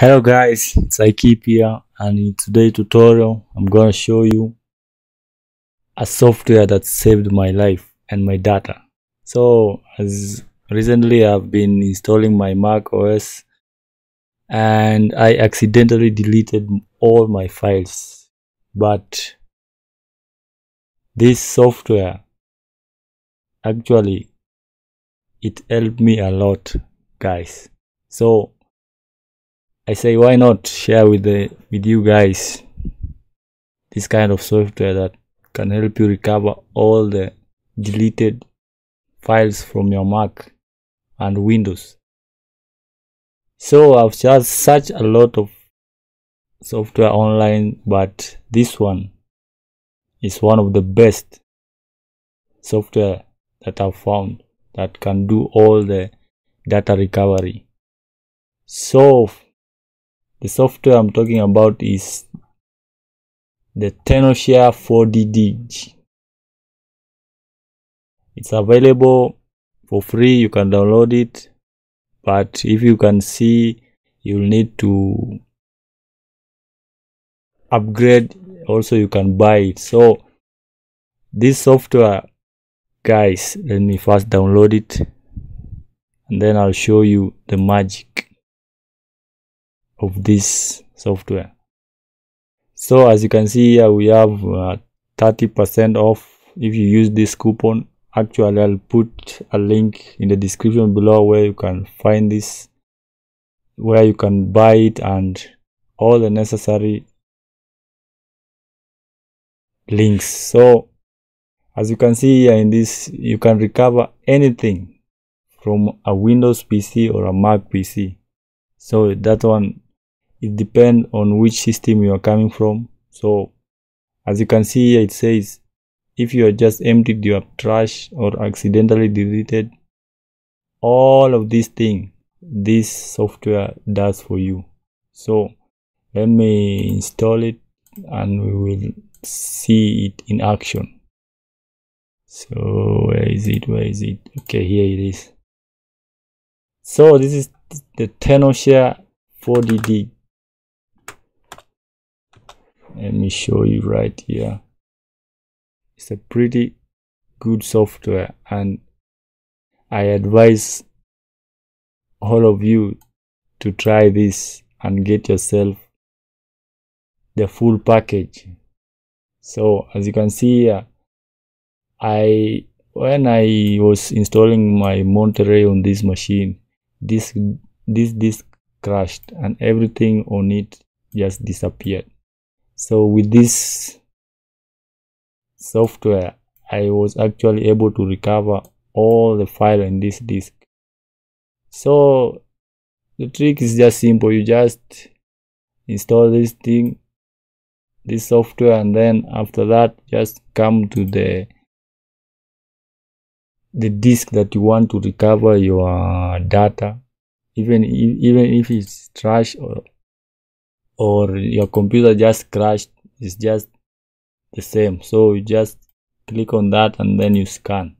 Hello guys, it's Ikip here and in today's tutorial I'm gonna show you a software that saved my life and my data. So as recently I've been installing my Mac OS and I accidentally deleted all my files but this software actually it helped me a lot guys. So I say why not share with the with you guys this kind of software that can help you recover all the deleted files from your Mac and Windows. So I've just searched a lot of software online but this one is one of the best software that I've found that can do all the data recovery. So the software I'm talking about is the Tenorshare 4DDiG. It's available for free, you can download it, but if you can see, you'll need to upgrade. Also, you can buy it. So, this software, guys, let me first download it and then I'll show you the magic of this software. So as you can see here we have 30% uh, off. If you use this coupon actually i'll put a link in the description below where you can find this where you can buy it and all the necessary links. So as you can see here in this you can recover anything from a windows pc or a mac pc so that one it depends on which system you are coming from. So as you can see here it says if you are just emptied your trash or accidentally deleted all of these things this software does for you. So let me install it and we will see it in action. So where is it? Where is it? Okay here it is. So this is the tenorshare 4dd let me show you right here. It's a pretty good software and i advise all of you to try this and get yourself the full package. So as you can see here i when i was installing my monterey on this machine this this disk crashed and everything on it just disappeared so with this software i was actually able to recover all the file in this disk. So the trick is just simple. You just install this thing this software and then after that just come to the the disk that you want to recover your data. Even even if it's trash or or your computer just crashed it's just the same. So you just click on that and then you scan.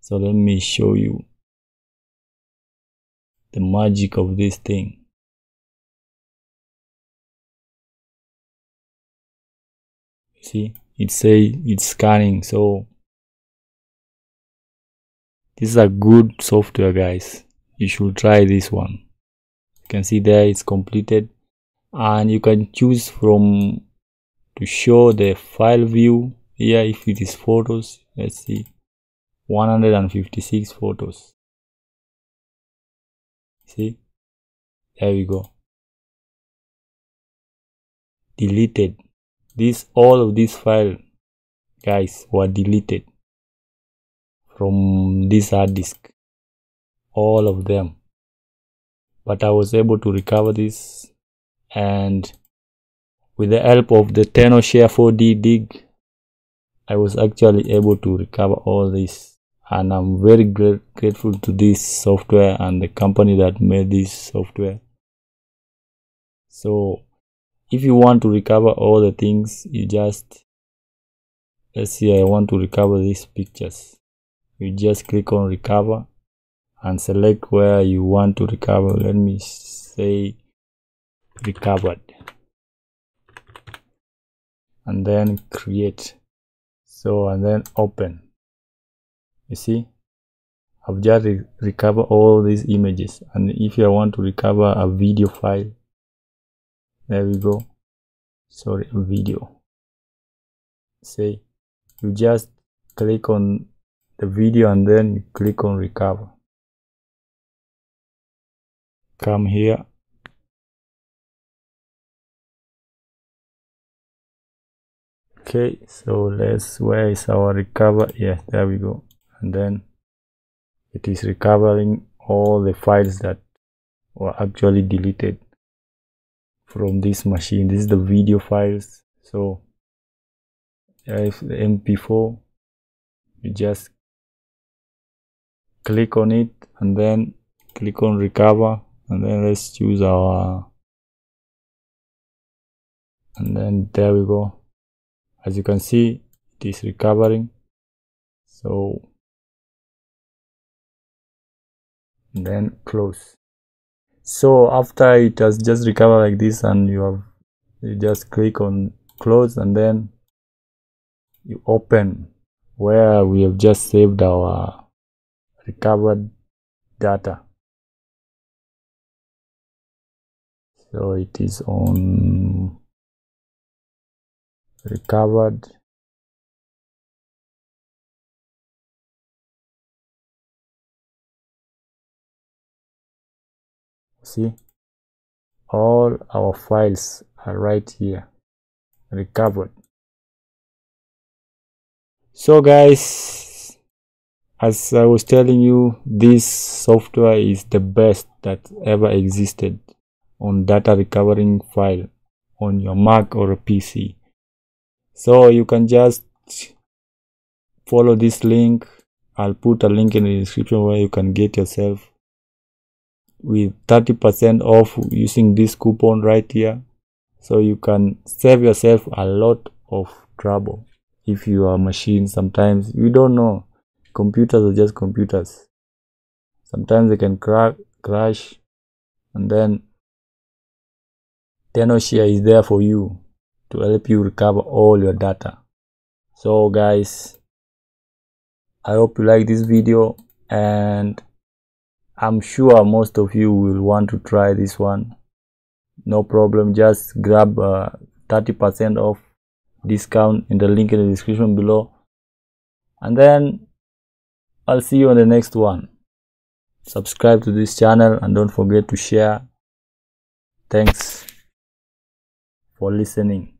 So let me show you the magic of this thing. See it say it's scanning. So this is a good software guys. You should try this one. You can see there it's completed and you can choose from to show the file view. Here if it is photos let's see 156 photos. See? There we go. Deleted. This all of this file guys were deleted from this hard disk. All of them. But i was able to recover this and with the help of the Tenorshare 4DDiG I was actually able to recover all this. And I'm very great, grateful to this software and the company that made this software. So if you want to recover all the things you just let's see I want to recover these pictures. You just click on recover and select where you want to recover. Let me say recovered. And then create. So and then open. You see? I've just re recovered all these images. And if you want to recover a video file there we go. Sorry video. Say you just click on the video and then you click on recover. Come here okay so let's where is our recover? Yeah there we go. And then it is recovering all the files that were actually deleted from this machine. This is the video files. So if the mp4 you just click on it and then click on recover. And then let's choose our and then there we go as you can see it is recovering. So then close. So after it has just recovered like this and you have you just click on close and then you open where we have just saved our recovered data. So it is on recovered. See all our files are right here recovered. So guys as i was telling you this software is the best that ever existed on data recovering file on your mac or a pc so you can just follow this link. I'll put a link in the description where you can get yourself with 30% off using this coupon right here. So you can save yourself a lot of trouble if you your machine sometimes. You don't know. Computers are just computers. Sometimes they can crash and then Tenorshare is there for you to help you recover all your data. So guys i hope you like this video and I'm sure most of you will want to try this one. No problem. Just grab 30% uh, off discount in the link in the description below. And then I'll see you on the next one. Subscribe to this channel and don't forget to share. Thanks for listening